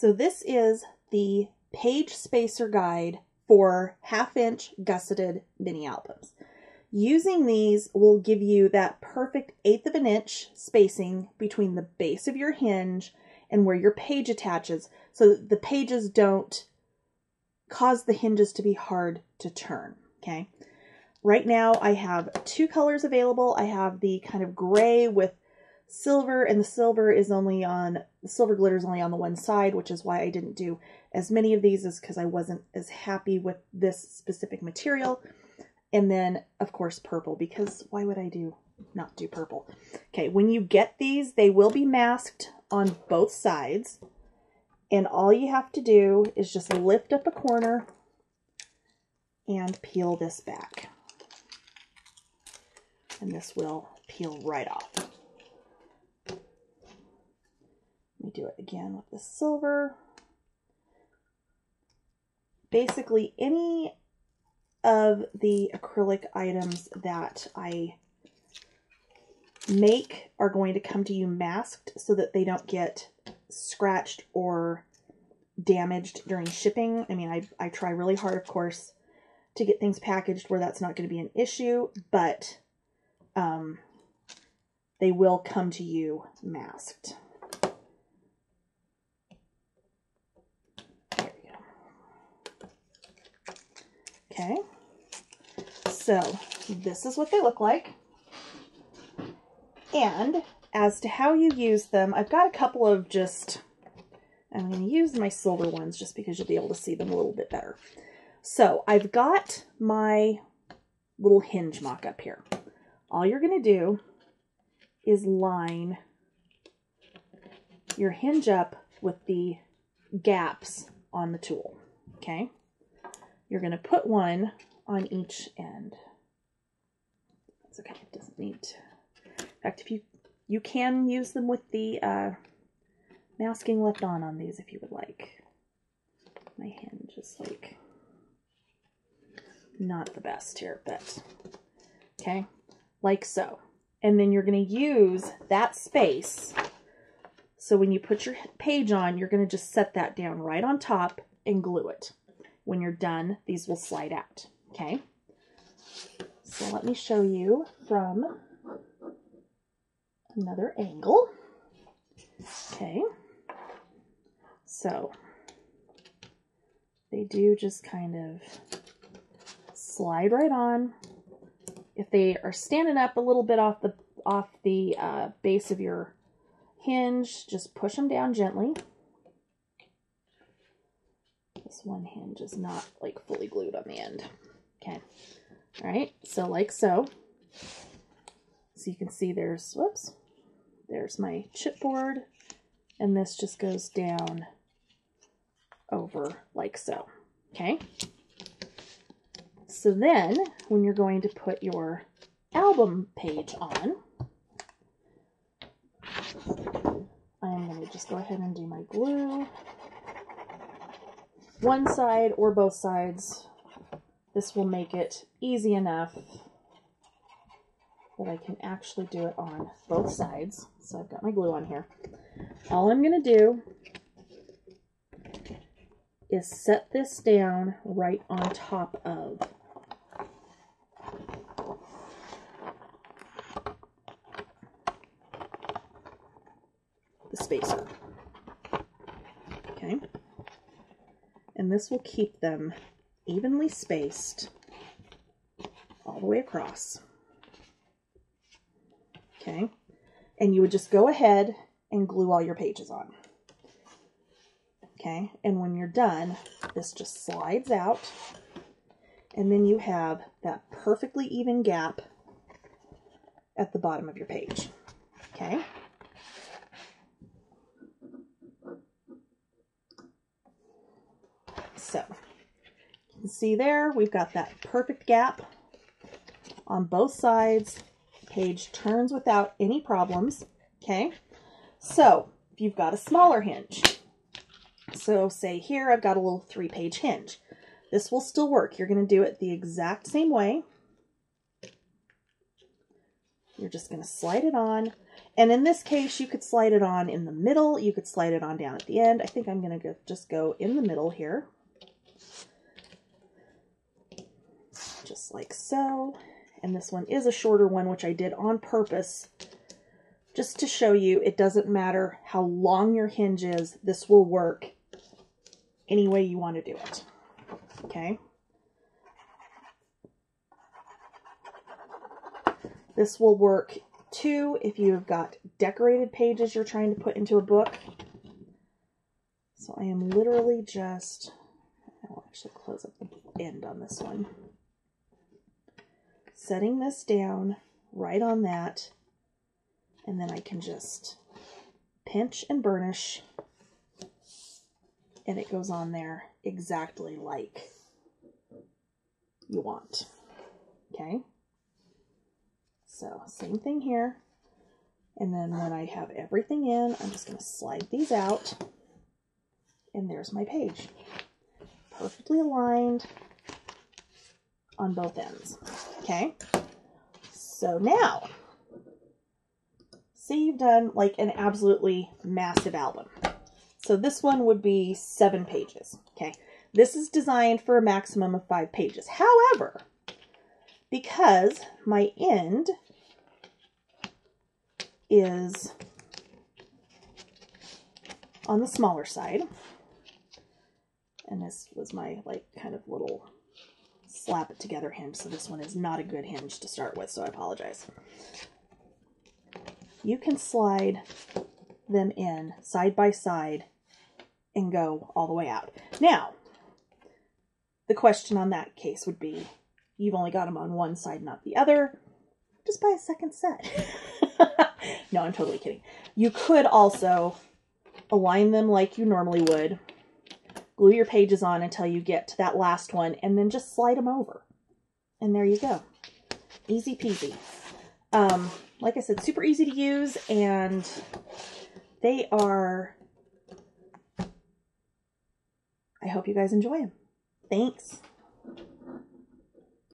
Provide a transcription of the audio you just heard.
So this is the page spacer guide for half inch gusseted mini albums. Using these will give you that perfect eighth of an inch spacing between the base of your hinge and where your page attaches so that the pages don't cause the hinges to be hard to turn, okay? Right now I have two colors available. I have the kind of gray with silver and the silver is only on, the silver glitter is only on the one side, which is why I didn't do as many of these is because I wasn't as happy with this specific material. And then of course purple because why would I do not do purple? Okay, when you get these, they will be masked on both sides. And all you have to do is just lift up a corner and peel this back. And this will peel right off. Let me do it again with the silver. Basically, any of the acrylic items that I make are going to come to you masked so that they don't get scratched or damaged during shipping. I mean, I, I try really hard, of course, to get things packaged where that's not going to be an issue, but um, they will come to you masked. There we go. Okay, so this is what they look like. And as to how you use them, I've got a couple of just, I'm going to use my silver ones just because you'll be able to see them a little bit better. So I've got my little hinge mock-up here. All you're going to do is line your hinge up with the gaps on the tool, okay? You're going to put one on each end. It's okay, it doesn't need to in fact, if you you can use them with the uh, masking left on on these if you would like. My hand is like not the best here, but okay, like so. And then you're going to use that space. So when you put your page on, you're going to just set that down right on top and glue it. When you're done, these will slide out, okay? So let me show you from another angle. Okay. So they do just kind of slide right on. If they are standing up a little bit off the off the uh, base of your hinge, just push them down gently. This one hinge is not like fully glued on the end. Okay. All right. So like so. So you can see there's, whoops, there's my chipboard, and this just goes down over like so, okay? So then, when you're going to put your album page on, I am going to just go ahead and do my glue. One side or both sides. This will make it easy enough that I can actually do it on both sides. So I've got my glue on here. All I'm going to do is set this down right on top of the spacer. Okay. This will keep them evenly spaced all the way across okay? And you would just go ahead and glue all your pages on. Okay, and when you're done, this just slides out, and then you have that perfectly even gap at the bottom of your page. Okay. So, you can see there, we've got that perfect gap on both sides page turns without any problems. Okay, so if you've got a smaller hinge, so say here I've got a little three page hinge. This will still work. You're going to do it the exact same way. You're just going to slide it on. And in this case, you could slide it on in the middle. You could slide it on down at the end. I think I'm going to just go in the middle here. Just like so. And this one is a shorter one, which I did on purpose just to show you it doesn't matter how long your hinge is. This will work any way you want to do it. Okay. This will work too if you've got decorated pages you're trying to put into a book. So I am literally just, Actually close up the end on this one. Setting this down right on that. And then I can just pinch and burnish and it goes on there exactly like you want. Okay. So same thing here. And then when I have everything in, I'm just going to slide these out. And there's my page. Perfectly aligned on both ends. Okay. So now, say you've done like an absolutely massive album. So this one would be seven pages. Okay. This is designed for a maximum of five pages. However, because my end is on the smaller side. And this was my like kind of little slap it together hinge. So this one is not a good hinge to start with, so I apologize. You can slide them in side by side and go all the way out. Now, the question on that case would be, you've only got them on one side, not the other. Just buy a second set. no, I'm totally kidding. You could also align them like you normally would, glue your pages on until you get to that last one, and then just slide them over. And there you go. Easy peasy. Um, like I said, super easy to use, and they are... I hope you guys enjoy them. Thanks.